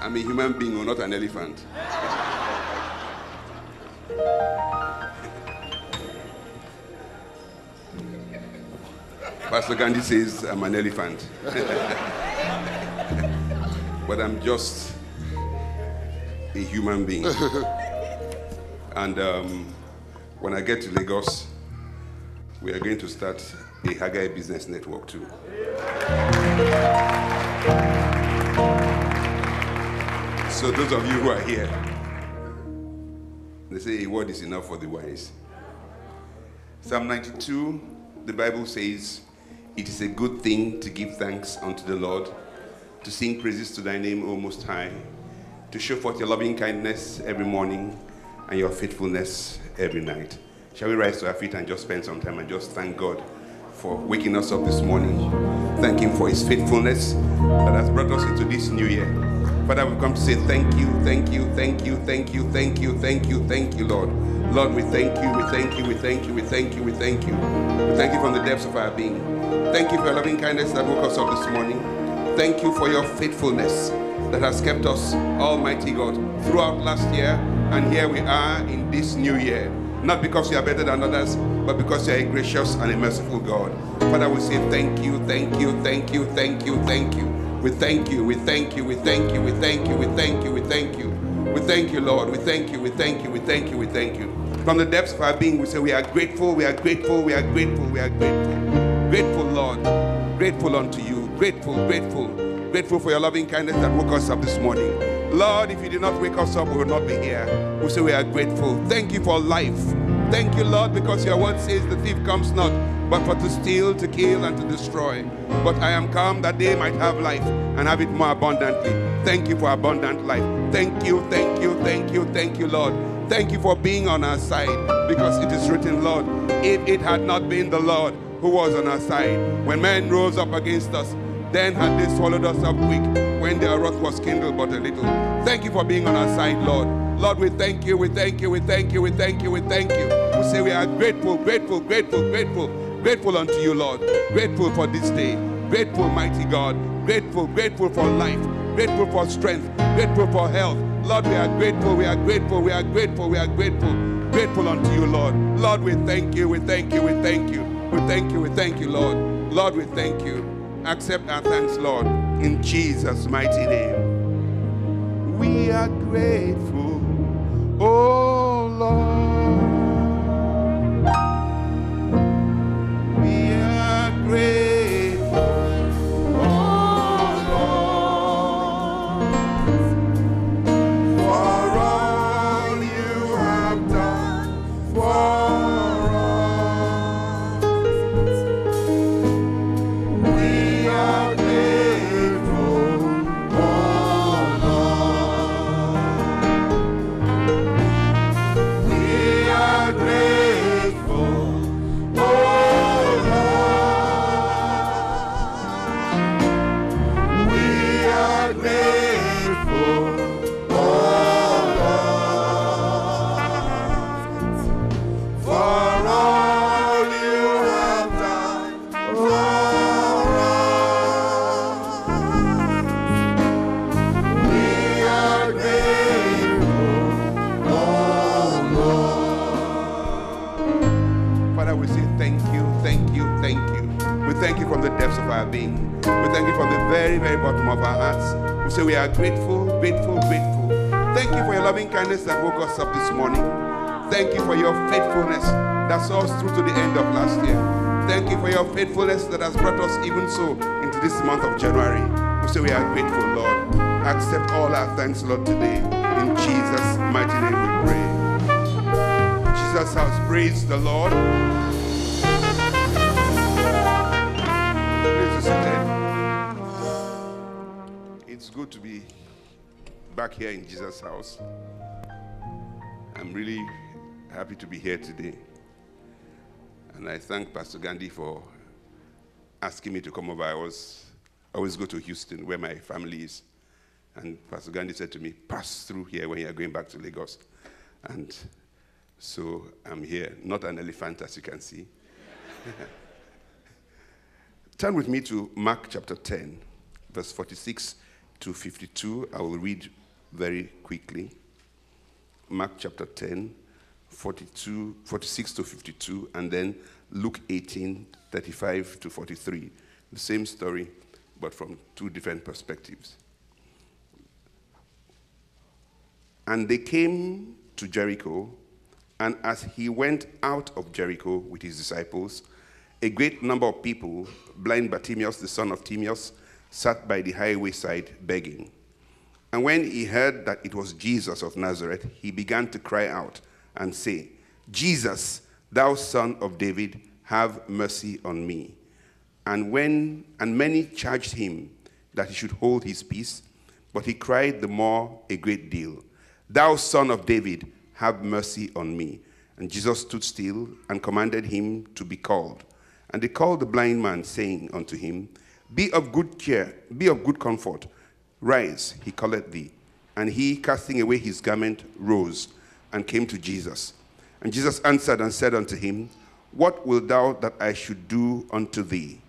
I'm a human being, or not an elephant. Pastor Gandhi says I'm an elephant. but I'm just a human being. and um, when I get to Lagos, we are going to start a Haggai business network too. So those of you who are here, they say a word is enough for the wise. Psalm 92, the Bible says, It is a good thing to give thanks unto the Lord, to sing praises to thy name, O Most High, to show forth your loving kindness every morning and your faithfulness every night. Shall we rise to our feet and just spend some time and just thank God for waking us up this morning? Thank Him for His faithfulness that has brought us into this new year. Father, we've come to say thank you, thank you, thank you, thank you, thank you, thank you, thank you, Lord. Lord, we thank you, we thank you, we thank you, we thank you, we thank you. We thank you from the depths of our being. Thank you for your loving kindness that woke us up this morning. Thank you for your faithfulness that has kept us, Almighty God, throughout last year. And here we are in this new year. Not because you are better than others, but because you are a gracious and a merciful God. Father, we say thank you, thank you, thank you, thank you, thank you. We thank you, we thank you, we thank you, we thank you, we thank you, we thank you. We thank you, Lord. We thank you, we thank you, we thank you, we thank you. From the depths of our being, we say we are grateful, we are grateful, we are grateful, we are grateful. Grateful, Lord. Grateful unto you. Grateful, grateful, grateful for your loving kindness that woke us up this morning. Lord, if you did not wake us up, we would not be here. We say we are grateful. Thank you for life. Thank you, Lord, because your word says the thief comes not but for to steal, to kill, and to destroy. But I am come that they might have life and have it more abundantly. Thank you for abundant life. Thank you, thank you, thank you, thank you, Lord. Thank you for being on our side because it is written, Lord, if it had not been the Lord who was on our side, when men rose up against us, then had they swallowed us up quick when their wrath was kindled but a little. Thank you for being on our side, Lord. Lord, we thank you, we thank you, we thank you, we thank you, we thank you. We say we are grateful, grateful, grateful, grateful Grateful unto you, Lord. Grateful for this day. Grateful, mighty God. Grateful, grateful for life. Grateful for strength. Grateful for health. Lord, we are grateful. We are grateful. We are grateful. We are grateful. Grateful unto you, Lord. Lord, we thank you. We thank you. We thank you. We thank you. We thank you, Lord. Lord, we thank you. Accept our thanks, Lord, in Jesus' mighty name. We are grateful, oh Lord. Are faithfulness that has brought us even so into this month of January. We say we are grateful, Lord. Accept all our thanks, Lord, today. In Jesus' mighty name we pray. Jesus has praised the Lord. It's good to be back here in Jesus House. I'm really happy to be here today. And I thank Pastor Gandhi for asking me to come over. I was I always go to Houston where my family is. And Pastor Gandhi said to me, pass through here when you're going back to Lagos. And so I'm here, not an elephant as you can see. Turn with me to Mark chapter 10, verse 46 to 52. I will read very quickly. Mark chapter 10, 42, 46 to 52, and then Luke 18, 35 to 43. The same story, but from two different perspectives. And they came to Jericho, and as he went out of Jericho with his disciples, a great number of people, blind Bartimaeus, the son of Timaeus, sat by the highway side begging. And when he heard that it was Jesus of Nazareth, he began to cry out and say, Jesus, thou son of David, have mercy on me. And when and many charged him that he should hold his peace, but he cried the more a great deal, Thou son of David, have mercy on me. And Jesus stood still and commanded him to be called. And they called the blind man, saying unto him, Be of good cheer, be of good comfort. Rise, he calleth thee. And he, casting away his garment, rose and came to Jesus. And Jesus answered and said unto him, What wilt thou that I should do unto thee?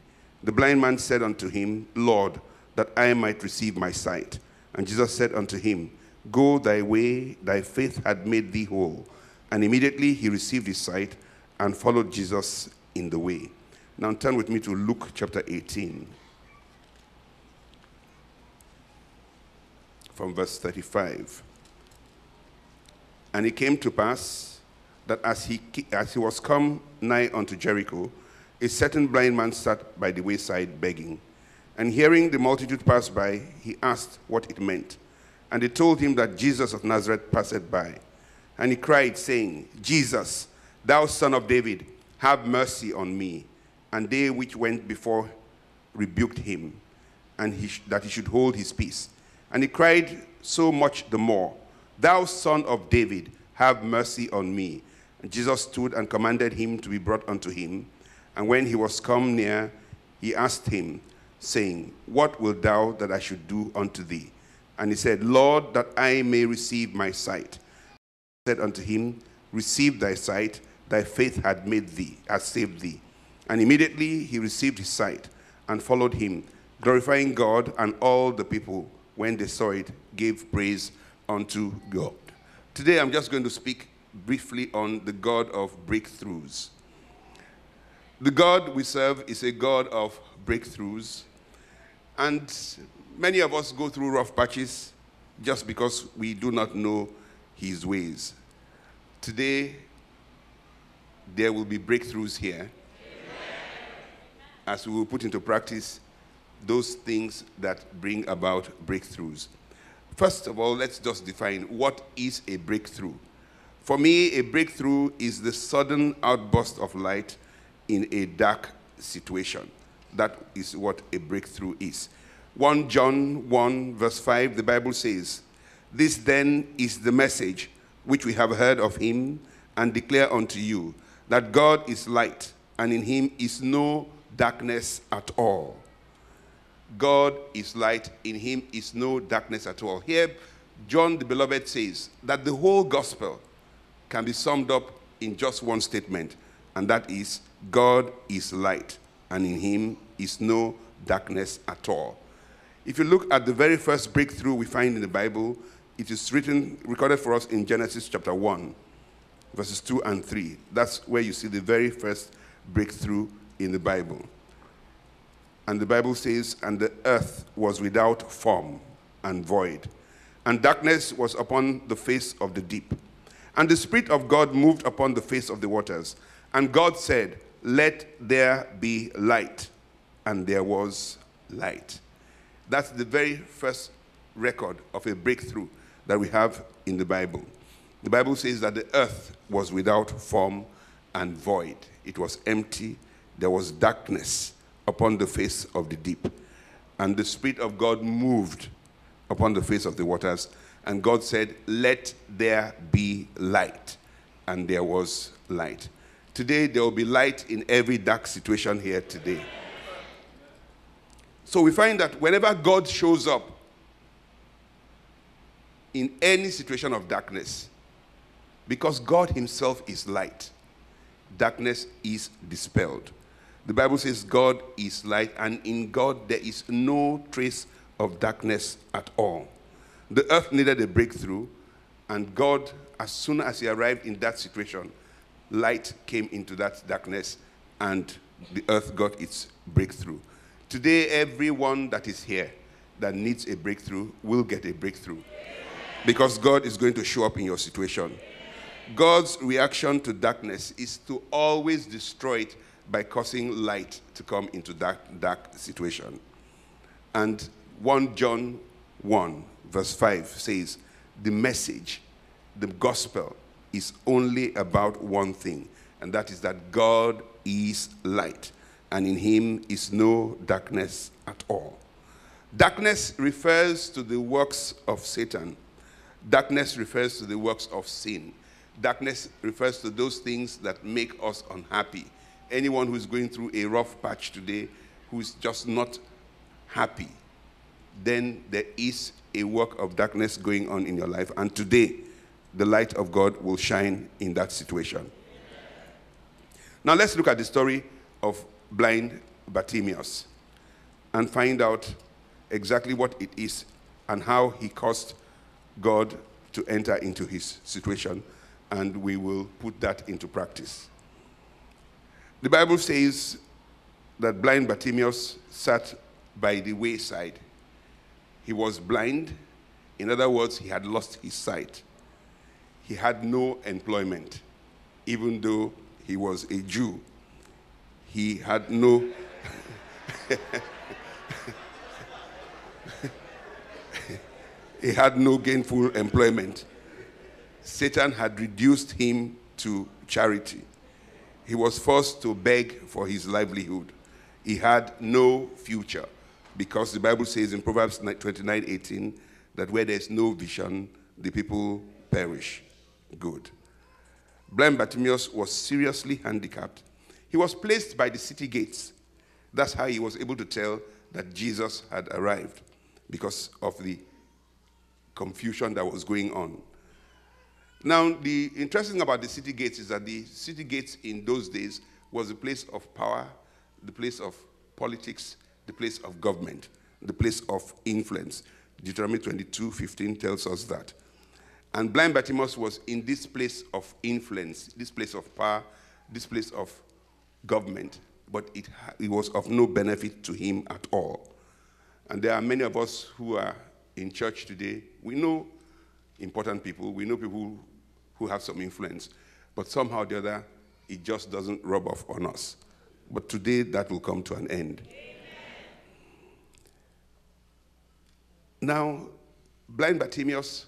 The blind man said unto him, Lord, that I might receive my sight. And Jesus said unto him, Go thy way, thy faith had made thee whole. And immediately he received his sight and followed Jesus in the way. Now turn with me to Luke chapter 18. From verse 35. And it came to pass that as he, as he was come nigh unto Jericho, a certain blind man sat by the wayside begging. And hearing the multitude pass by, he asked what it meant. And they told him that Jesus of Nazareth passed by. And he cried, saying, Jesus, thou son of David, have mercy on me. And they which went before rebuked him, and he that he should hold his peace. And he cried so much the more, Thou son of David, have mercy on me. And Jesus stood and commanded him to be brought unto him. And when he was come near, he asked him, saying, What wilt thou that I should do unto thee? And he said, Lord, that I may receive my sight. He said unto him, Receive thy sight, thy faith had made thee, has saved thee. And immediately he received his sight and followed him, glorifying God, and all the people, when they saw it, gave praise unto God. Today I'm just going to speak briefly on the God of breakthroughs. The God we serve is a God of breakthroughs. And many of us go through rough patches just because we do not know his ways. Today, there will be breakthroughs here as we will put into practice those things that bring about breakthroughs. First of all, let's just define what is a breakthrough. For me, a breakthrough is the sudden outburst of light in a dark situation. That is what a breakthrough is. 1 John 1, verse 5, the Bible says, This then is the message which we have heard of him and declare unto you that God is light, and in him is no darkness at all. God is light, in him is no darkness at all. Here, John the Beloved says that the whole gospel can be summed up in just one statement, and that is God is light, and in him is no darkness at all. If you look at the very first breakthrough we find in the Bible, it is written, recorded for us in Genesis chapter 1, verses 2 and 3. That's where you see the very first breakthrough in the Bible. And the Bible says, And the earth was without form and void, and darkness was upon the face of the deep. And the Spirit of God moved upon the face of the waters. And God said, Let there be light. And there was light. That's the very first record of a breakthrough that we have in the Bible. The Bible says that the earth was without form and void, it was empty, there was darkness upon the face of the deep. And the Spirit of God moved upon the face of the waters. And God said, Let there be light. And there was light. Today, there will be light in every dark situation here today. So we find that whenever God shows up in any situation of darkness, because God Himself is light, darkness is dispelled. The Bible says God is light, and in God there is no trace of darkness at all. The earth needed a breakthrough, and God, as soon as He arrived in that situation, light came into that darkness, and the earth got its breakthrough. Today, everyone that is here that needs a breakthrough will get a breakthrough because God is going to show up in your situation. God's reaction to darkness is to always destroy it by causing light to come into that dark situation. And 1 John 1, verse 5 says, The message, the gospel, is only about one thing, and that is that God is light, and in him is no darkness at all. Darkness refers to the works of Satan. Darkness refers to the works of sin. Darkness refers to those things that make us unhappy. Anyone who's going through a rough patch today, who's just not happy, then there is a work of darkness going on in your life. And today, the light of God will shine in that situation. Now, let's look at the story of blind Bartimaeus and find out exactly what it is and how he caused God to enter into his situation, and we will put that into practice. The Bible says that blind Bartimaeus sat by the wayside. He was blind. In other words, he had lost his sight. He had no employment, even though he was a Jew. He had no. he had no gainful employment. Satan had reduced him to charity. He was forced to beg for his livelihood. He had no future because the Bible says in Proverbs 29 18 that where there's no vision, the people perish. Good. Blind Bartimaeus was seriously handicapped. He was placed by the city gates. That's how he was able to tell that Jesus had arrived because of the confusion that was going on. Now, the interesting about the city gates is that the city gates in those days was a place of power, the place of politics, the place of government, the place of influence. Deuteronomy 22 15 tells us that. And blind Bartimaeus was in this place of influence, this place of power, this place of government, but it, it was of no benefit to him at all. And there are many of us who are in church today, we know important people, we know people who have some influence, but somehow or the other, it just doesn't rub off on us. But today, that will come to an end. Amen. Now, blind Bartimaeus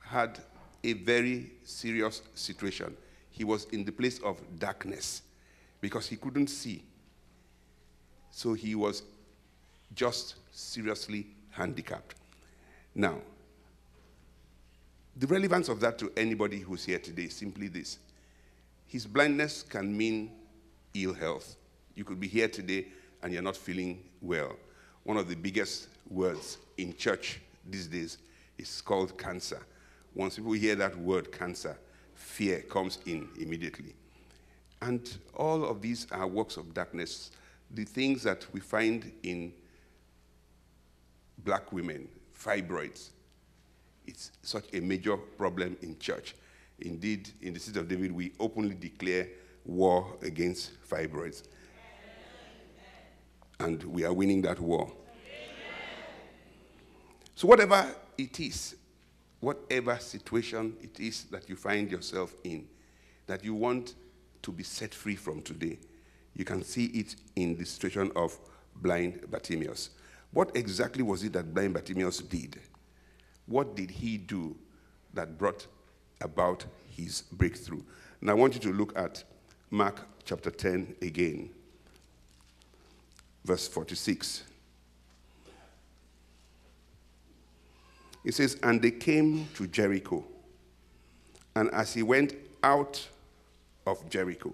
had a very serious situation. He was in the place of darkness because he couldn't see. So he was just seriously handicapped. Now, the relevance of that to anybody who's here today is simply this his blindness can mean ill health. You could be here today and you're not feeling well. One of the biggest words in church these days is called cancer. Once people hear that word cancer, fear comes in immediately. And all of these are works of darkness, the things that we find in black women, fibroids. It's such a major problem in church. Indeed, in the city of David, we openly declare war against fibroids. And we are winning that war. So, whatever it is, whatever situation it is that you find yourself in, that you want to be set free from today, you can see it in the situation of blind Bartimaeus. What exactly was it that blind Bartimaeus did? What did he do that brought about his breakthrough? And I want you to look at Mark chapter 10 again, verse 46. It says, And they came to Jericho. And as he went out of Jericho,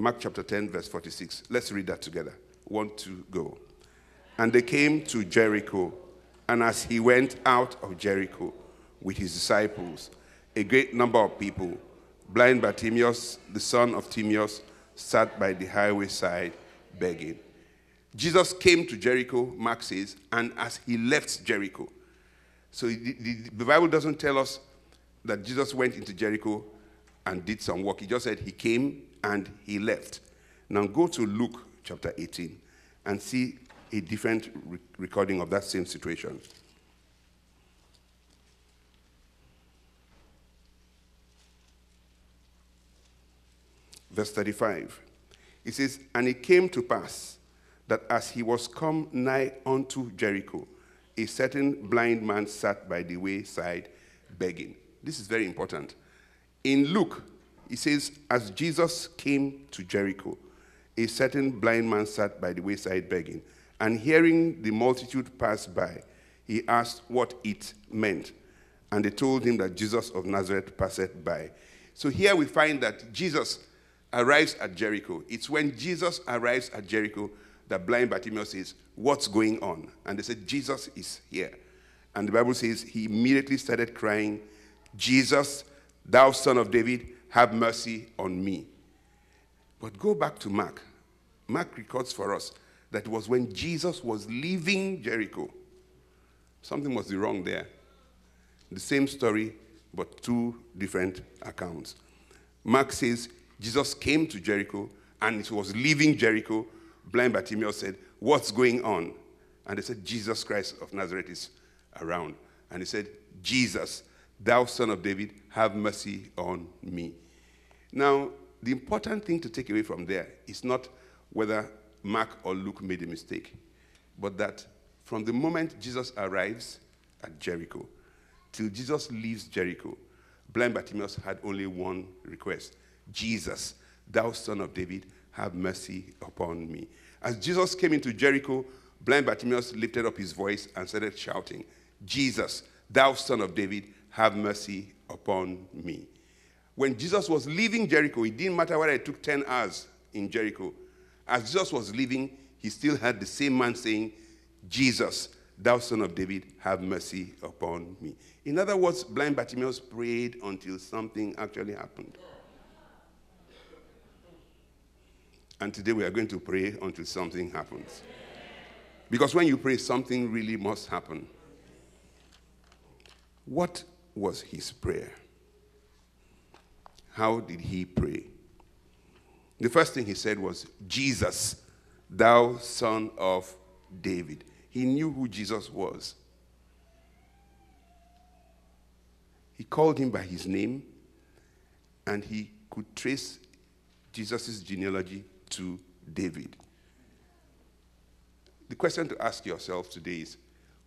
Mark chapter 10, verse 46. Let's read that together. One, two, go. And they came to Jericho. And as he went out of Jericho with his disciples, a great number of people, blind Bartimaeus, the son of Timaeus, sat by the highway side begging. Jesus came to Jericho, Mark says, and as he left Jericho. So the, the, the, Bible doesn't tell us that Jesus went into Jericho and did some work. He just said he came and he left. Now go to Luke chapter 18 and see a different re- recording of that same situation. Verse 35. It says, And it came to pass that as he was come nigh unto Jericho, a certain blind man sat by the wayside begging. This is very important. In Luke, it says, As Jesus came to Jericho, a certain blind man sat by the wayside begging. And hearing the multitude pass by, he asked what it meant. And they told him that Jesus of Nazareth passed by. So here we find that Jesus arrives at Jericho. It's when Jesus arrives at Jericho that blind Bartimaeus says, What's going on? And they said, Jesus is here. And the Bible says he immediately started crying, Jesus, thou son of David, have mercy on me. But go back to Mark. Mark records for us that it was when Jesus was leaving Jericho. Something was wrong there. The same story, but two different accounts. Mark says Jesus came to Jericho and he was leaving Jericho. Blind Bartimaeus said, What's going on? And they said, Jesus Christ of Nazareth is around. And he said, Jesus, thou son of David, have mercy on me. Now, the important thing to take away from there is not whether Mark or Luke made a mistake, but that from the moment Jesus arrives at Jericho till Jesus leaves Jericho, blind Bartimaeus had only one request Jesus, thou son of David, have mercy upon me. As Jesus came into Jericho, blind Bartimaeus lifted up his voice and started shouting, Jesus, thou son of David, have mercy upon me. When Jesus was leaving Jericho, it didn't matter whether it took 10 hours in Jericho. As Jesus was leaving, he still had the same man saying, Jesus, thou son of David, have mercy upon me. In other words, blind Bartimaeus prayed until something actually happened. And today we are going to pray until something happens. Because when you pray, something really must happen. What was his prayer? How did he pray? The first thing he said was, Jesus, thou son of David. He knew who Jesus was. He called him by his name, and he could trace Jesus' genealogy to David. The question to ask yourself today is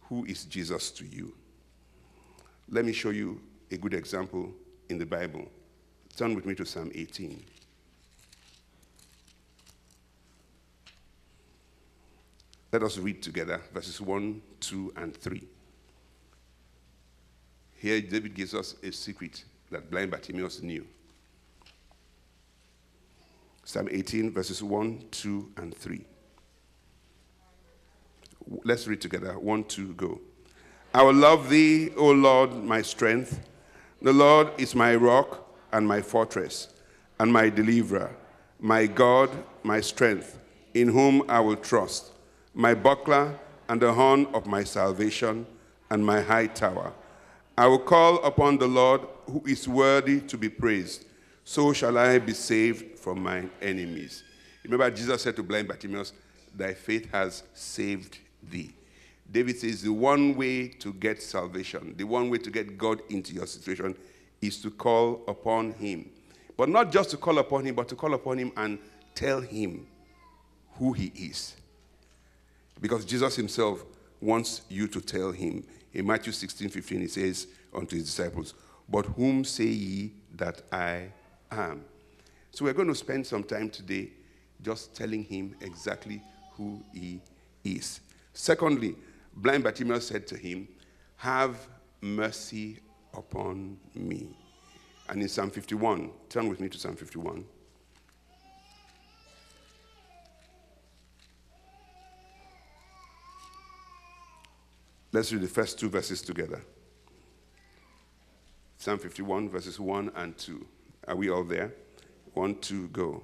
who is Jesus to you? Let me show you a good example in the Bible. Turn with me to Psalm 18. Let us read together verses 1, 2, and 3. Here, David gives us a secret that blind Bartimaeus knew. Psalm 18, verses 1, 2, and 3. Let's read together. 1, 2, go. I will love thee, O Lord, my strength. The Lord is my rock and my fortress and my deliverer, my God, my strength, in whom I will trust, my buckler and the horn of my salvation and my high tower. I will call upon the Lord who is worthy to be praised so shall I be saved from my enemies. Remember, Jesus said to blind Bartimaeus, Thy faith has saved thee. David says the one way to get salvation, the one way to get God into your situation is to call upon him. But not just to call upon him, but to call upon him and tell him who he is. Because Jesus himself wants you to tell him. In Matthew 16 15, he says unto his disciples, But whom say ye that I am. So we're going to spend some time today just telling him exactly who he is. Secondly, blind Bartimaeus said to him, Have mercy upon me. And in Psalm 51, turn with me to Psalm 51. Let's read the first two verses together. Psalm 51, verses 1 and 2. Are we all there? One, two, go.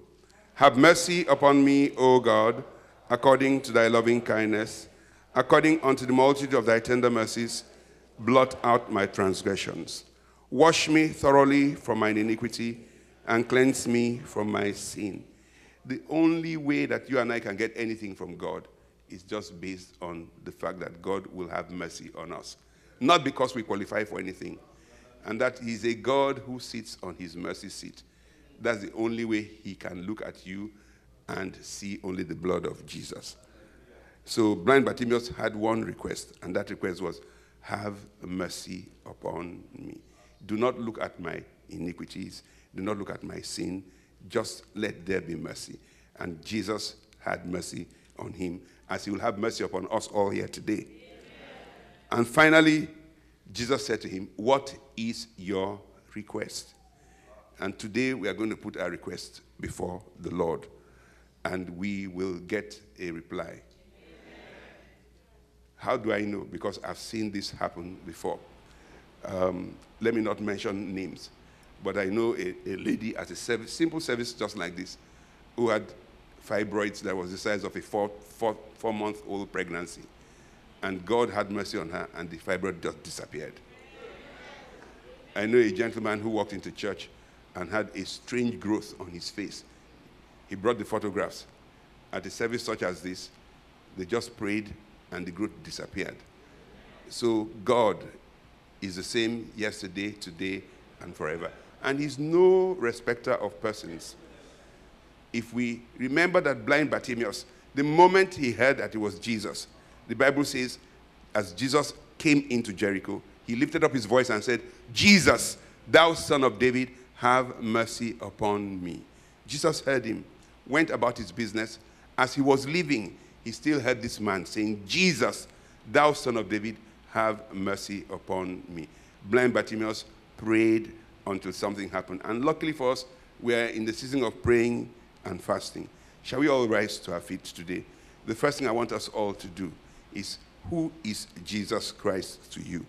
Have mercy upon me, O God, according to thy loving kindness, according unto the multitude of thy tender mercies, blot out my transgressions. Wash me thoroughly from mine iniquity and cleanse me from my sin. The only way that you and I can get anything from God is just based on the fact that God will have mercy on us. Not because we qualify for anything. And that He's a God who sits on His mercy seat. That's the only way He can look at you and see only the blood of Jesus. So blind Bartimaeus had one request, and that request was, Have mercy upon me. Do not look at my iniquities, do not look at my sin, just let there be mercy. And Jesus had mercy on him, as he will have mercy upon us all here today. Amen. And finally, Jesus said to him, What is your request? And today we are going to put our request before the Lord and we will get a reply. How do I know? Because I've seen this happen before. Um, let me not mention names, but I know a, a lady at a service, simple service just like this who had fibroids that was the size of a four, four, four month old pregnancy. And God had mercy on her, and the fibroid just disappeared. I know a gentleman who walked into church and had a strange growth on his face he brought the photographs. At a service such as this, they just prayed and the growth disappeared. So God is the same yesterday, today, and forever. And He's no respecter of persons. If we remember that blind Bartimaeus, the moment he heard that it was Jesus, the Bible says, as Jesus came into Jericho, he lifted up his voice and said, Jesus, thou son of David, have mercy upon me. Jesus heard him went about his business. As he was leaving, he still heard this man saying, Jesus, thou son of David, have mercy upon me. Blind Bartimaeus prayed until something happened. And luckily for us, we are in the season of praying and fasting. Shall we all rise to our feet today? The first thing I want us all to do is who is Jesus Christ to you?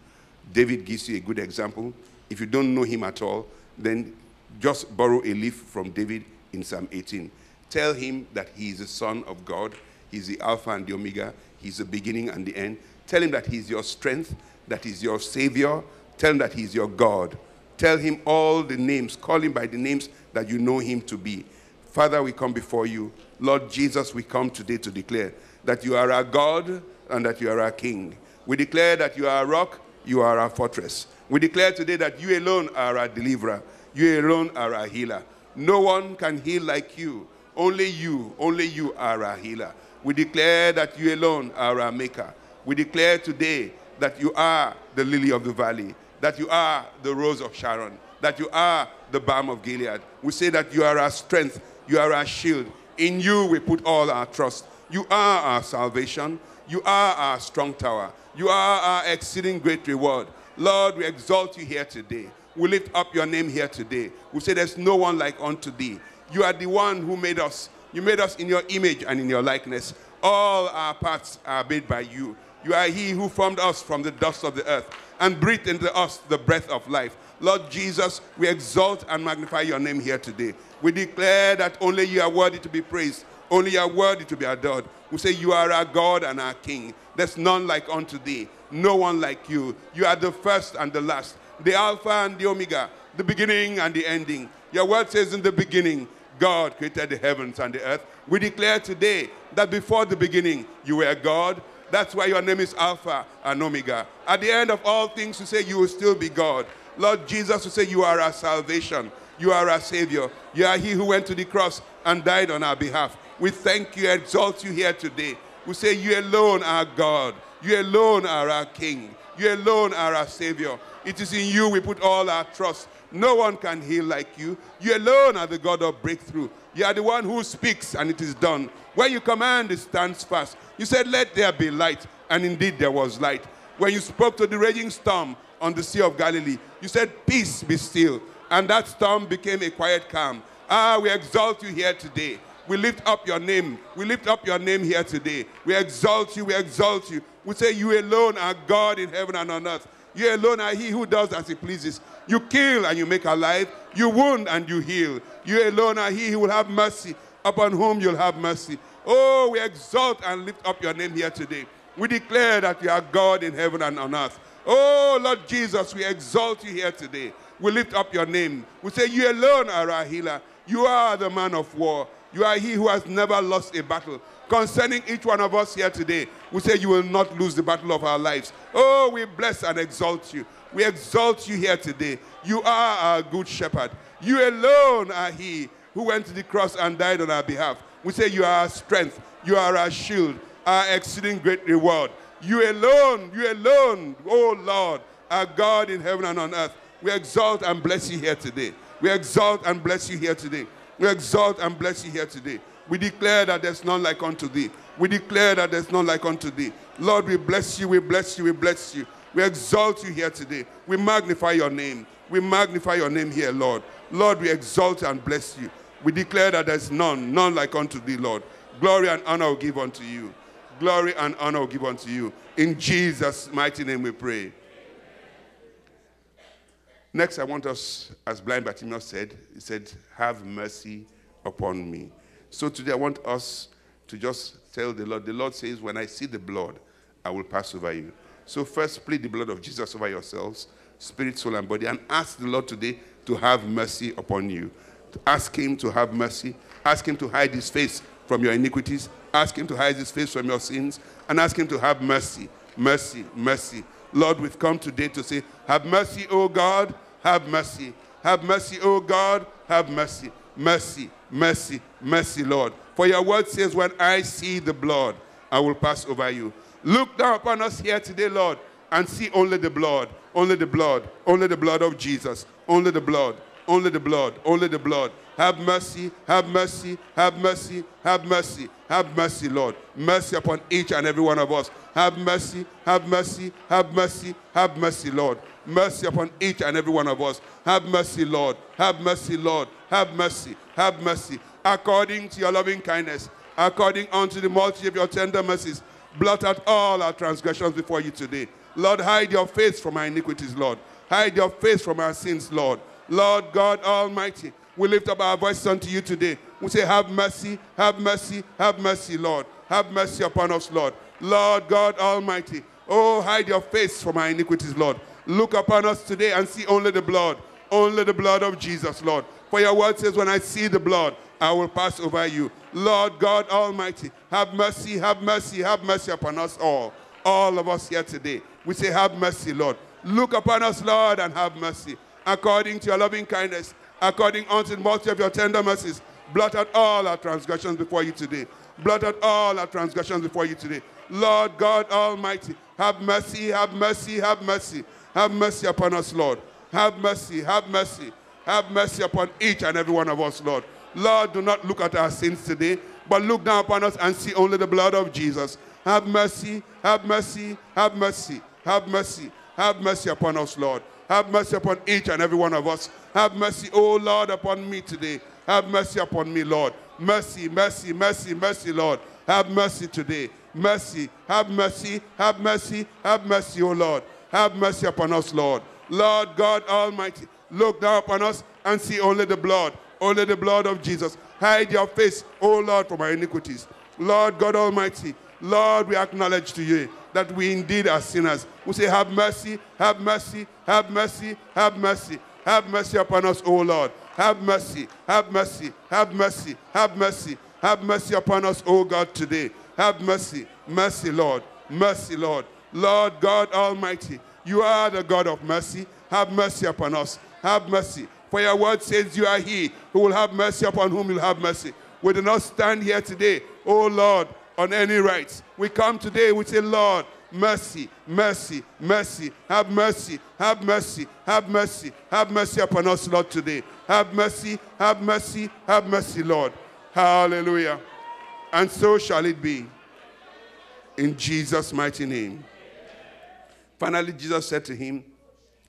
David gives you a good example. If you don't know him at all, then just borrow a leaf from David in Psalm 18. Tell him that he is the Son of God. He's the Alpha and the Omega. He's the beginning and the end. Tell him that he's your strength, that he's your Savior. Tell him that he's your God. Tell him all the names. Call him by the names that you know him to be. Father, we come before you. Lord Jesus, we come today to declare that you are our God and that you are our King. We declare that you are a rock, you are our fortress. We declare today that you alone are our deliverer, you alone are our healer. No one can heal like you. Only you, only you are our healer. We declare that you alone are our maker. We declare today that you are the lily of the valley, that you are the rose of Sharon, that you are the balm of Gilead. We say that you are our strength, you are our shield. In you we put all our trust. You are our salvation, you are our strong tower, you are our exceeding great reward. Lord, we exalt you here today. We lift up your name here today. We say there's no one like unto thee. You are the one who made us. You made us in your image and in your likeness. All our parts are made by you. You are He who formed us from the dust of the earth and breathed into us the breath of life. Lord Jesus, we exalt and magnify your name here today. We declare that only you are worthy to be praised, only you are worthy to be adored. We say you are our God and our King. There's none like unto thee, no one like you. You are the first and the last, the Alpha and the Omega, the beginning and the ending. Your word says in the beginning, God created the heavens and the earth. We declare today that before the beginning, you were God. That's why your name is Alpha and Omega. At the end of all things, you say you will still be God. Lord Jesus, you say you are our salvation. You are our Savior. You are He who went to the cross and died on our behalf. We thank you, exalt you here today. We say you alone are God. You alone are our King. You alone are our Savior. It is in you we put all our trust. No one can heal like you. You alone are the God of breakthrough. You are the one who speaks and it is done. When you command, it stands fast. You said, Let there be light. And indeed, there was light. When you spoke to the raging storm on the Sea of Galilee, you said, Peace be still. And that storm became a quiet calm. Ah, we exalt you here today. We lift up your name. We lift up your name here today. We exalt you. We exalt you. We say, You alone are God in heaven and on earth. You alone are He who does as He pleases. You kill and you make alive. You wound and you heal. You alone are He who will have mercy upon whom you'll have mercy. Oh, we exalt and lift up your name here today. We declare that you are God in heaven and on earth. Oh, Lord Jesus, we exalt you here today. We lift up your name. We say, You alone are our healer. You are the man of war. You are he who has never lost a battle. Concerning each one of us here today, we say you will not lose the battle of our lives. Oh, we bless and exalt you. We exalt you here today. You are our good shepherd. You alone are he who went to the cross and died on our behalf. We say you are our strength. You are our shield, our exceeding great reward. You alone, you alone, oh Lord, our God in heaven and on earth. We exalt and bless you here today. We exalt and bless you here today. We exalt and bless you here today. We declare that there's none like unto thee. We declare that there's none like unto thee. Lord, we bless you, we bless you, we bless you. We exalt you here today. We magnify your name. We magnify your name here, Lord. Lord, we exalt and bless you. We declare that there's none, none like unto thee, Lord. Glory and honor will give unto you. Glory and honor will give unto you. In Jesus' mighty name we pray. Next, I want us, as blind Bartimaeus said, he said, Have mercy upon me. So today I want us to just tell the Lord, the Lord says, When I see the blood, I will pass over you. So first, plead the blood of Jesus over yourselves, spirit, soul, and body, and ask the Lord today to have mercy upon you. Ask Him to have mercy. Ask Him to hide His face from your iniquities. Ask Him to hide His face from your sins. And ask Him to have mercy, mercy, mercy. Lord, we've come today to say, Have mercy, O God, have mercy. Have mercy, O God, have mercy. Mercy, mercy, mercy, Lord. For your word says, When I see the blood, I will pass over you. Look down upon us here today, Lord, and see only the blood, only the blood, only the blood of Jesus, only the blood, only the blood, only the blood. Have mercy, have mercy, have mercy, have mercy, have mercy, Lord. Mercy upon each and every one of us. Have mercy, have mercy, have mercy, have mercy, Lord. Mercy upon each and every one of us. Have mercy, Lord. Have mercy, Lord. Have mercy, have mercy. According to your loving kindness, according unto the multitude of your tender mercies, blot out all our transgressions before you today. Lord, hide your face from our iniquities, Lord. Hide your face from our sins, Lord. Lord God Almighty, we lift up our voices unto you today. We say, Have mercy, have mercy, have mercy, Lord. Have mercy upon us, Lord. Lord God Almighty, oh, hide your face from our iniquities, Lord. Look upon us today and see only the blood, only the blood of Jesus, Lord. For your word says, When I see the blood, I will pass over you. Lord God Almighty, have mercy, have mercy, have mercy upon us all. All of us here today. We say, Have mercy, Lord. Look upon us, Lord, and have mercy. According to your loving kindness, according unto the multitude of your tender mercies, blot out all our transgressions before you today. Blot out all our transgressions before you today. Lord God Almighty, have mercy, have mercy, have mercy. Have mercy upon us, Lord. Have mercy, have mercy. Have mercy upon each and every one of us, Lord. Lord, do not look at our sins today, but look down upon us and see only the blood of Jesus. Have mercy, have mercy, have mercy, have mercy, have mercy upon us, Lord. Have mercy upon each and every one of us. Have mercy, oh Lord, upon me today. Have mercy upon me, Lord. Mercy, mercy, mercy, mercy, Lord. Have mercy today. Mercy, have mercy, have mercy, have mercy, oh Lord. Have mercy upon us, Lord. Lord God Almighty, look down upon us and see only the blood, only the blood of Jesus. Hide your face, O Lord, from our iniquities. Lord God Almighty, Lord, we acknowledge to you that we indeed are sinners. We say, Have mercy, have mercy, have mercy, have mercy, have mercy upon us, O Lord. Have mercy, have mercy, have mercy, have mercy, have mercy upon us, O God, today. Have mercy, mercy, Lord, mercy, Lord. Lord God Almighty, you are the God of mercy. Have mercy upon us. Have mercy. For your word says you are he who will have mercy upon whom you'll have mercy. We do not stand here today, oh Lord, on any rights. We come today, we say, Lord, mercy, mercy, mercy, have mercy, have mercy, have mercy, have mercy upon us, Lord, today. Have mercy, have mercy, have mercy, Lord. Hallelujah. And so shall it be. In Jesus' mighty name. Finally, Jesus said to him,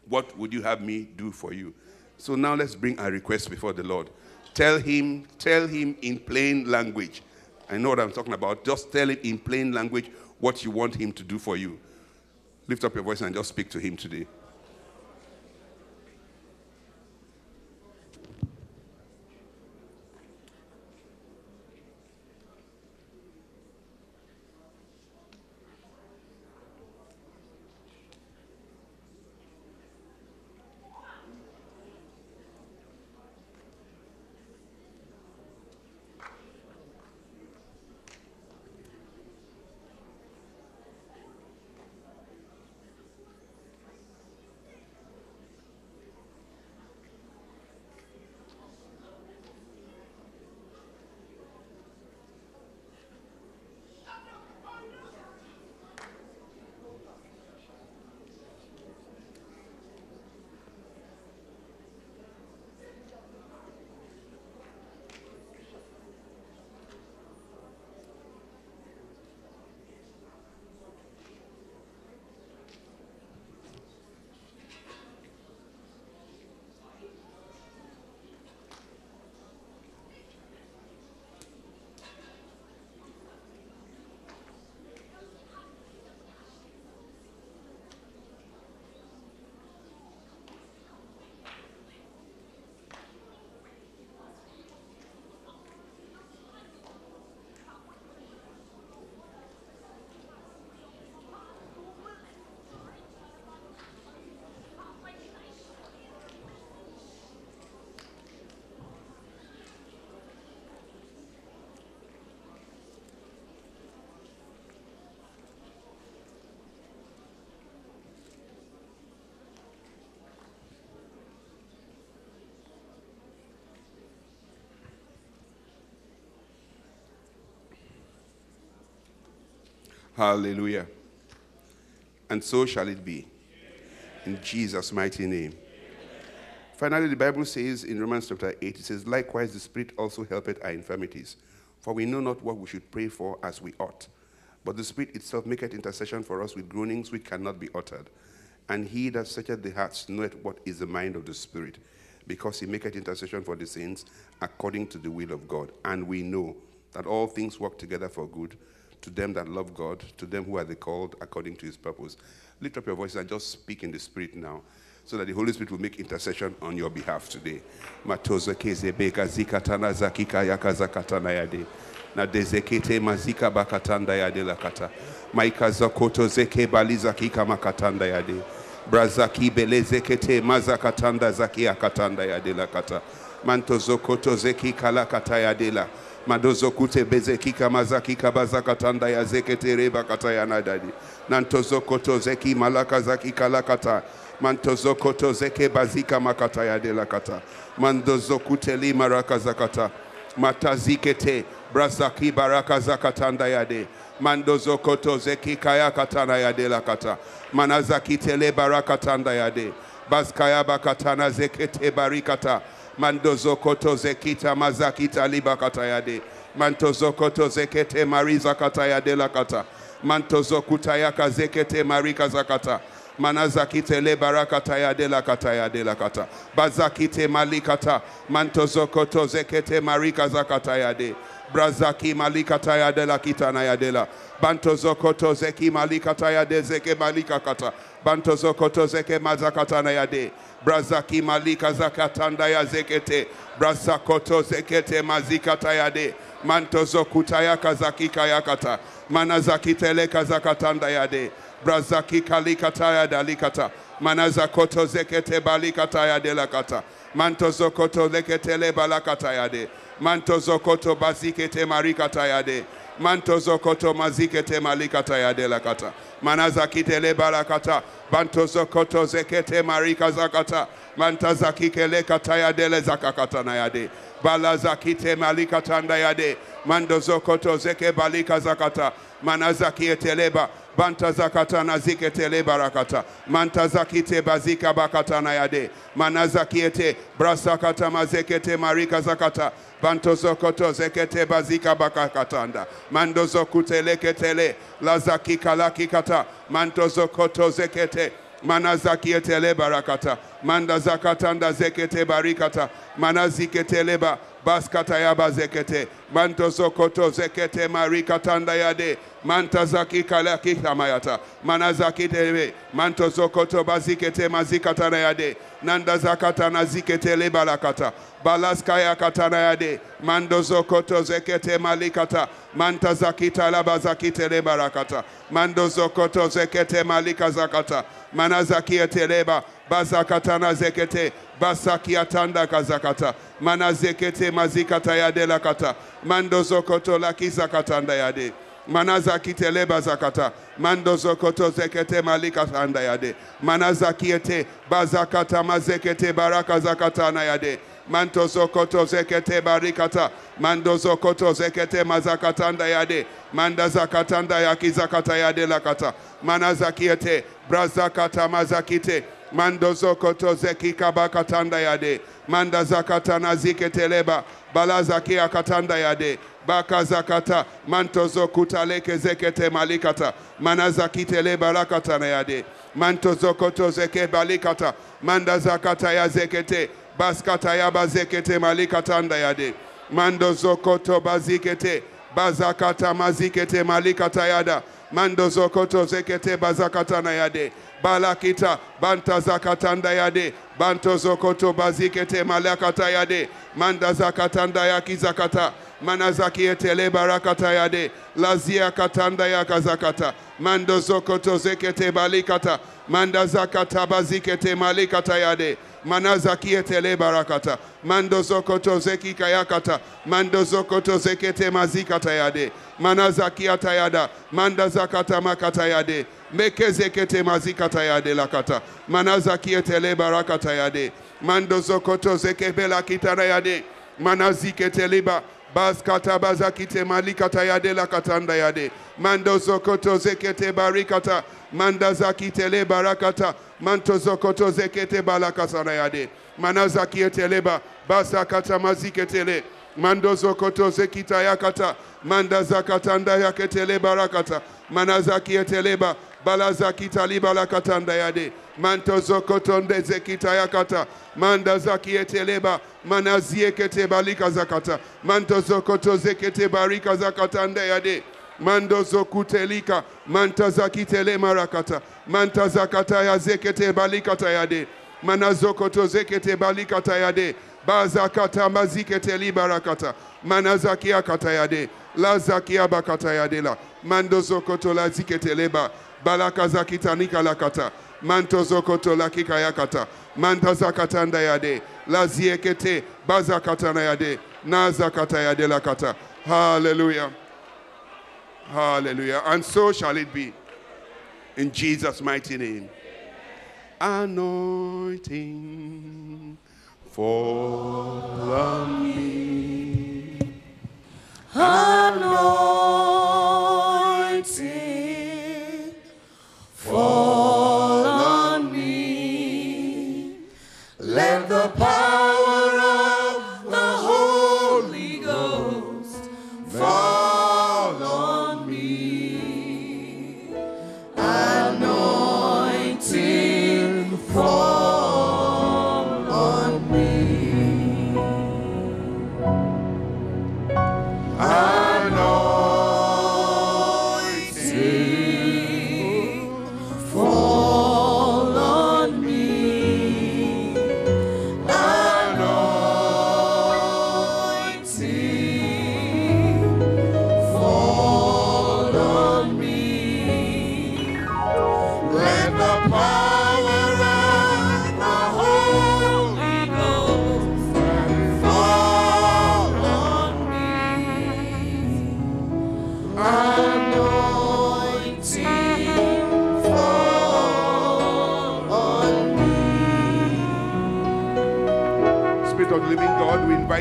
What would you have me do for you? So now let's bring our request before the Lord. Tell him, tell him in plain language. I know what I'm talking about. Just tell him in plain language what you want him to do for you. Lift up your voice and just speak to him today. Hallelujah. And so shall it be. In Jesus' mighty name. Finally, the Bible says in Romans chapter 8, it says, Likewise, the Spirit also helpeth our infirmities. For we know not what we should pray for as we ought. But the Spirit itself maketh intercession for us with groanings which cannot be uttered. And he that searcheth the hearts knoweth what is the mind of the Spirit, because he maketh intercession for the saints according to the will of God. And we know that all things work together for good to them that love God, to them who are the called according to his purpose. Lift up your voices and just speak in the Spirit now so that the Holy Spirit will make intercession on your behalf today. Matozo kezebeka zikatana zakika yakazakatana yade. Na dezekete mazika bakatanda yade lakata. Maika zakoto zeke baliza kika makatanda yade. Brazaki belezekete mazakatanda zaki akatanda yade lakata. Mantozo koto zeki kalakata yade la. Madozo kute bezeki kamazaki kabazaka tanda ya zekete reba kata ya nadadi. Nantozo koto zeki malaka zaki kalakata. Mantozo koto zeke bazika makata ya de la kata. Mandozo kuteli maraka zakata. Matazikete brazaki baraka zakatanda ya de. Mandozo koto zeki kaya katana ya de la kata. Manazaki tele baraka tanda ya de. Baskaya bakatana zekete barikata. Mandozo koto zekita mazakita liba katayade. Mantozo koto zekete mariza la kata. Mantozo kutayaka zekete marika zakata. Manazakite le barakata ya de la kata ya de la kata. Bazakite malikata. Mantozo koto zekete marika zakata ya de. Brazaki malikata ya de la kitana ya de la. Bantozo koto zeki malikata ya de zeke malika kata. Bantozo koto zeke mazakatana ya de. Brazaki malika zakatanda ya zekete. Brazakoto zekete mazikata ya de. Mantozo kutaya kazakika yakata. Manazakitele kazakatanda ya de. Brazaki kalikata ya dalikata. Manazakoto zekete balikata ya de lakata. Mantozo koto leketele. Mantozo koto bazikete Marika marikata ya de. Mantozo koto mazikete malikata ya de lakata. Manazakitele barakata. Bantozo koto zekete marika zakata. Mantazakikele kata dele zakakata na yade. Balazakite malikatanda yade. Mandozo koto zeke balika zakata. Manazakieteleba. Bantazakata na ziketele barakata. Mantazakite bazika bakata na yade. Manazakiete brasakata mazekete marika zakata. bantozokoto zekete bazika bakakatanda. Mandozo kuteleketele. Lazaki kalaki kata. Mantozo koto zekete. Manazakietele barakata. Manda zakatanda zekete barikata. Manaziketeleba. Baskata yaba zekete. Mantozo koto zekete marikatanda yade. Mantazaki kalaki kamayata. Manazaki tebe. Mantozo koto bazikete mazikatana yade. Nanda zakata na zikete le balakata. Balaskaya katana yade. Mandozo koto zekete malikata. Mantazakita la bazakite le barakata. Mandozo koto zekete malika zakata. mana Manazaki eteleba. Bazakatana zekete. Basakiatanda kazakata. Manazekete mazikata yade kata Mandozo koto lakiza katanda yade. Manaza kiteleba zakata. Mando zokoto zekete malika tanda yade. Manaza kiete bazakata mazekete baraka zakata na yade. Manto zokoto zekete barikata. Mando zokoto zekete mazakatanda yade. Manda zakatanda yakizakata yade lakata. Manaza kiete brazakata mazakite. Mando zokoto zeki kabakatanda yade. Manda zakatana ziketeleba. Balazaki akatanda yade. Bakazakata mantozo kutaleke zekete malikata. Manazakitele barakata na yade. Mantozo koto zeke balikata. Manda zakata ya zekete. Baskata ya malikata nda yade. Mandozo koto bazikete bazakata mazikete malikata yada. Mandozo koto zekete bazakata na yade balakita banta zakatanda yade banto zokoto bazikete malakata yade manda zakatanda yakizakata manazakiyetele barakata yade lazia katanda yakazakata mando zokoto zekete balikata manda zakata bazikete malikata yade manazakiyetele barakata. Mando zokoto zekika yakata mando zokoto zekete mazikata yade. Manazakiyata yada. Manda zakata makata yade. Mekezekete mazikata yade lakata. Manazakiyetele barakata yade. Mando zokoto zekebela kitana yade. Manazikete liba Baskata bazakite malikata yade la yade. Mando zokoto zekete barikata. Manda zakite le barakata. Manto zokoto zekete balakasana yade. Manazakiete leba. Basakata mazikete le. Mando zokoto zekita yakata. Manda zakatanda yakete le barakata. Manazakiete leba. Balazakita liba la katanda yade. Manto zokotonde zekita yakata. Manda zakiete leba. Manazie kete balika zakata. Manto zokoto zekete barika zakatanda yade. Mando zokutelika. Manta zakitele marakata. Manta zakata ya zekete balikata yade. Manazokoto zekete balikata yade. Bazakata mazikete libarakata. Manazakia bakata yade la. Mando zokoto la zikete leba. Nika lakata. Manto zokoto la kikayakata. Manta zakatanda yade. La ziekete. Bazakatana yade. Nazakata yade la kata. Hallelujah. Hallelujah. And so shall it be. In Jesus' mighty name. Anointing fall on me. Anointing fall on me. Let the power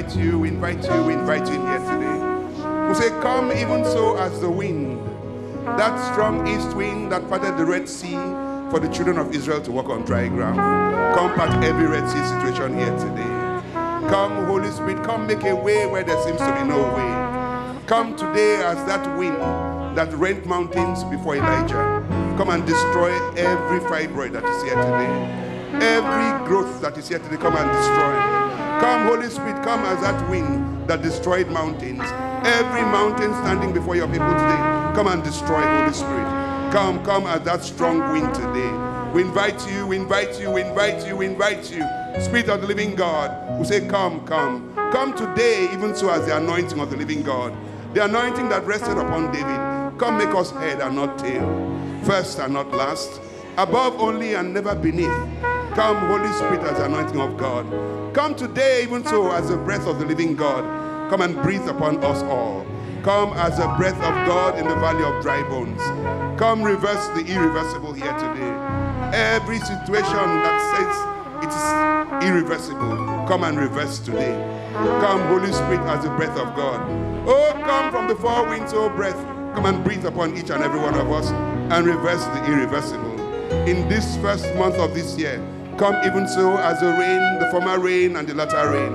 invite you, we invite you, we invite you in here today. We say, Come even so as the wind, that strong east wind that parted the Red Sea for the children of Israel to walk on dry ground. Come part every Red Sea situation here today. Come, Holy Spirit, come make a way where there seems to be no way. Come today as that wind that rent mountains before Elijah. Come and destroy every fibroid that is here today. Every growth that is here today, come and destroy. Holy Spirit, come as that wind that destroyed mountains. Every mountain standing before your people today, come and destroy, Holy Spirit. Come, come as that strong wind today. We invite you, we invite you, we invite you, we invite you. Spirit of the living God, we say, Come, come. Come today, even so as the anointing of the living God. The anointing that rested upon David. Come make us head and not tail, first and not last, above only and never beneath. Come, Holy Spirit, as anointing of God. Come today, even so, as the breath of the living God. Come and breathe upon us all. Come as the breath of God in the valley of dry bones. Come reverse the irreversible here today. Every situation that says it is irreversible, come and reverse today. Come, Holy Spirit, as the breath of God. Oh, come from the four winds, oh breath. Come and breathe upon each and every one of us and reverse the irreversible. In this first month of this year, come even so as the rain, the former rain and the latter rain.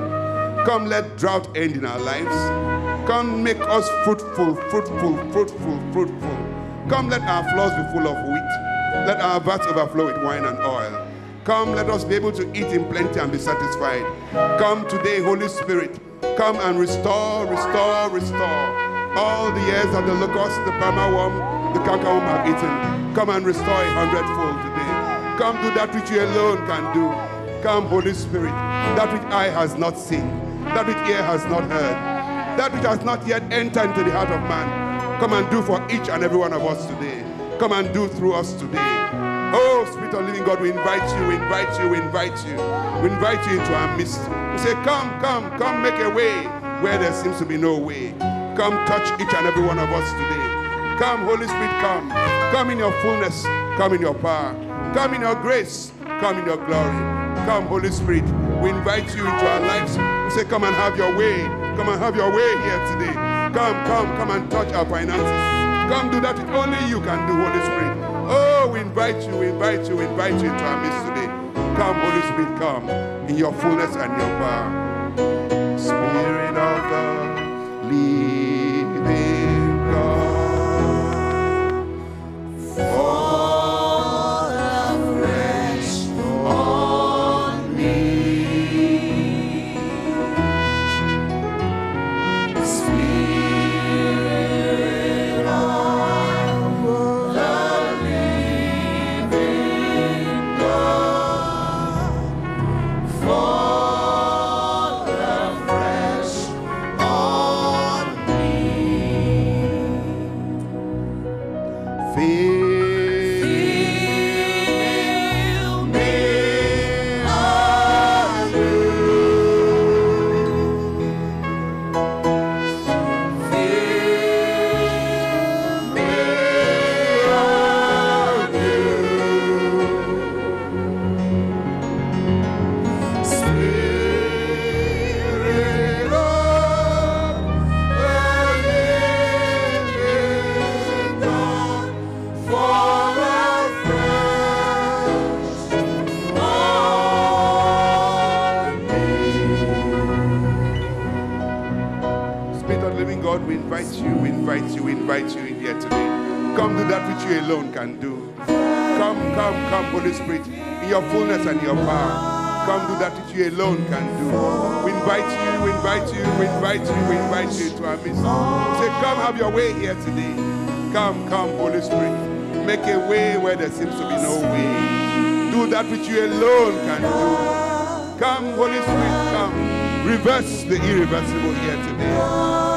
Come, let drought end in our lives. Come, make us fruitful, fruitful, fruitful, fruitful. Come, let our floors be full of wheat. Let our vats overflow with wine and oil. Come, let us be able to eat in plenty and be satisfied. Come today, Holy Spirit. Come and restore, restore, restore all the years that the locust, the palmer worm, the cankerworm have eaten. Come and restore a hundredfold. Come do that which you alone can do. Come, Holy Spirit, that which eye has not seen, that which ear has not heard, that which has not yet entered into the heart of man. Come and do for each and every one of us today. Come and do through us today. Oh, Spirit of living God, we invite you, we invite you, we invite you. We invite you into our midst. We say, Come, come, come, make a way where there seems to be no way. Come touch each and every one of us today. Come, Holy Spirit, come. Come in your fullness. Come in your power. Come in your grace. Come in your glory. Come, Holy Spirit. We invite you into our lives. We say, Come and have your way. Come and have your way here today. Come, come, come and touch our finances. Come do that only you can do, Holy Spirit. Oh, we invite you, we invite you, we invite you into our midst today. Come, Holy Spirit, come in your fullness and your power. Spirit of the living you alone can do. Come, come, come, Holy Spirit, in your fullness and your power. Come do that which you alone can do. We invite you, we invite you, we invite you, we invite you to our midst. Say, come have your way here today. Come, come, Holy Spirit. Make a way where there seems to be no way. Do that which you alone can do. Come, Holy Spirit, come. Reverse the irreversible here today.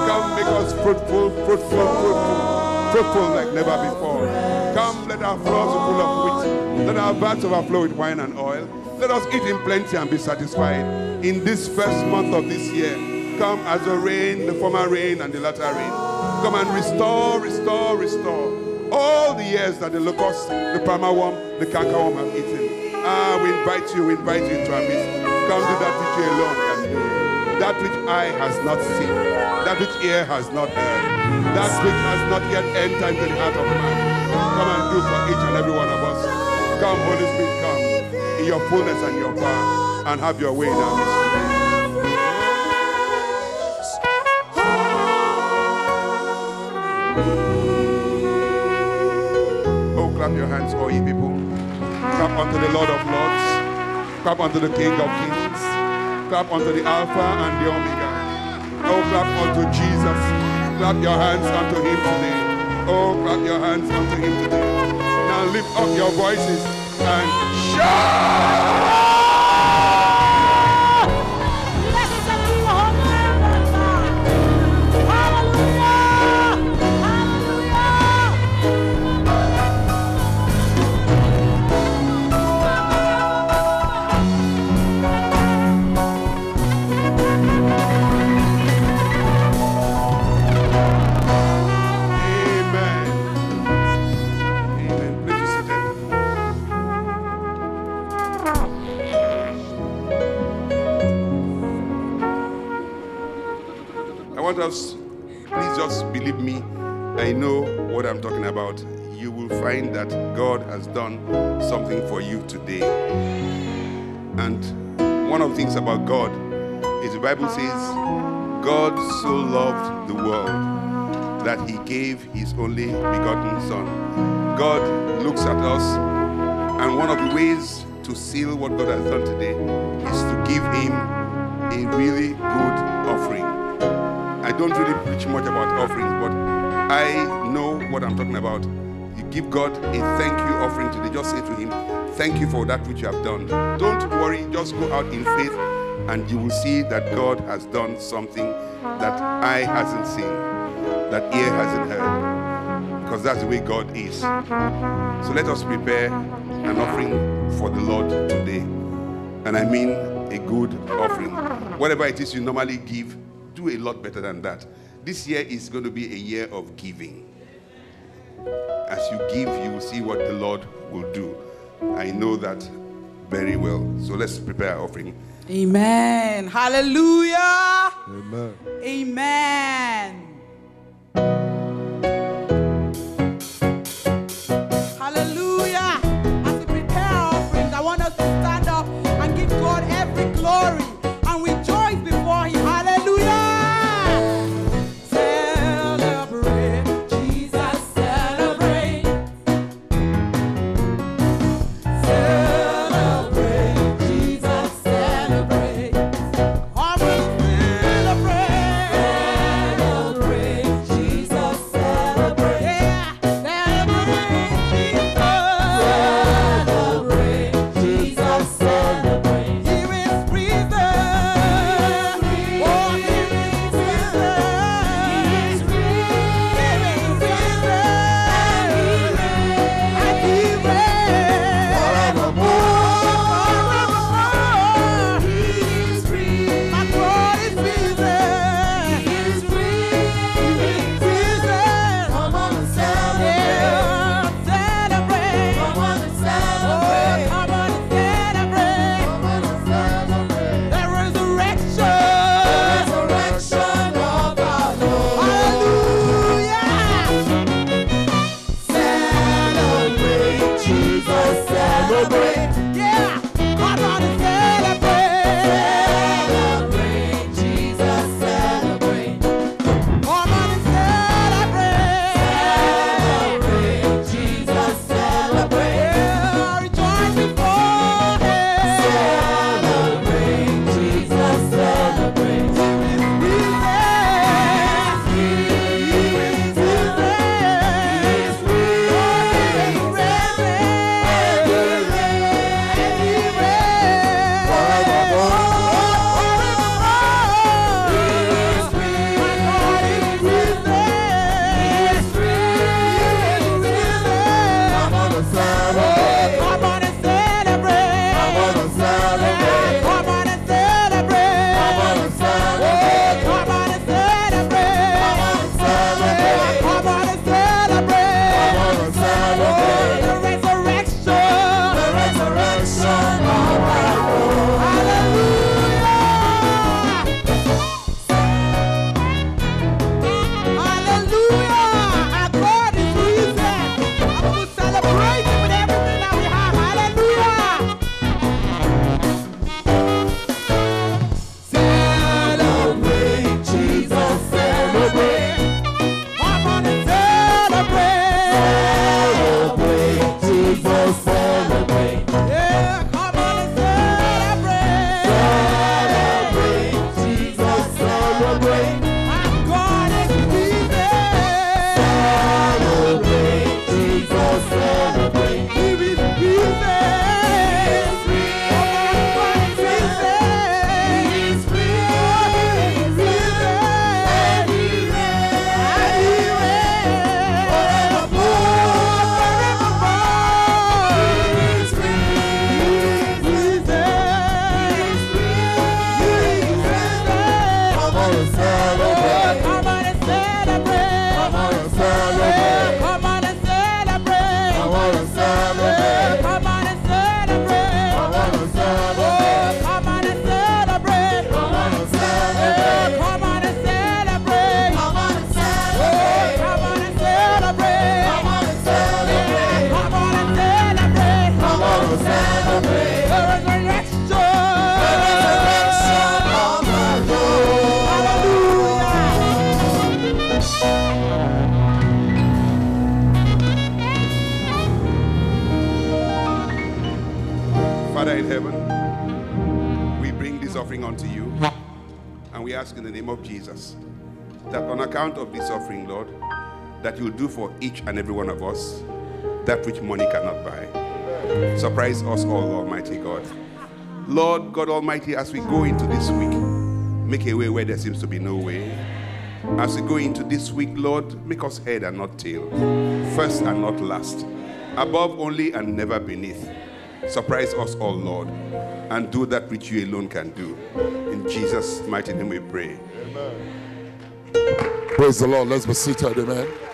Come, make us fruitful, fruitful, fruitful, fruitful like never before. Come, let our floors be full of wheat. Let our vats overflow with wine and oil. Let us eat in plenty and be satisfied. In this first month of this year, come as the rain, the former rain and the latter rain. Come and restore, restore, restore all the years that the locust, the palmer worm, the cankerworm have eaten. Ah, we invite you, we invite you into our midst. Come do that which you alone can do. That which eye has not seen, that which ear has not heard, that which has not yet entered into the heart of man. Come and do for each and every one of us. Come, Holy Spirit, come in your fullness and your power and have your way today. Oh, clap your hands, all ye people. Clap unto the Lord of Lords. Clap unto the King of Kings. Clap unto the Alpha and the Omega. Oh, clap unto Jesus. Clap your hands unto him today. Oh, clap your hands unto him today. Now lift up your voices and shout. Find that God has done something for you today. And one of the things about God is the Bible says, God so loved the world that he gave his only begotten Son. God looks at us, and one of the ways to seal what God has done today is to give him a really good offering. I don't really preach much about offerings, but I know what I'm talking about. Give God a thank you offering today. Just say to Him, Thank you for that which you have done. Don't worry, just go out in faith, and you will see that God has done something that eye hasn't seen, that ear hasn't heard, because that's the way God is. So let us prepare an offering for the Lord today. And I mean a good offering. Whatever it is you normally give, do a lot better than that. This year is going to be a year of giving. As you give, you will see what the Lord will do. I know that very well. So let's prepare our offering. Amen. Hallelujah. Amen. Amen. you do for each and every one of us, that which money cannot buy. Surprise us all, Almighty God. Lord God Almighty, as we go into this week, make a way where there seems to be no way. As we go into this week, Lord, make us head and not tail, first and not last, above only and never beneath. Surprise us all, Lord, and do that which you alone can do. In Jesus' mighty name we pray. Amen. Praise the Lord. Let's be seated. Amen.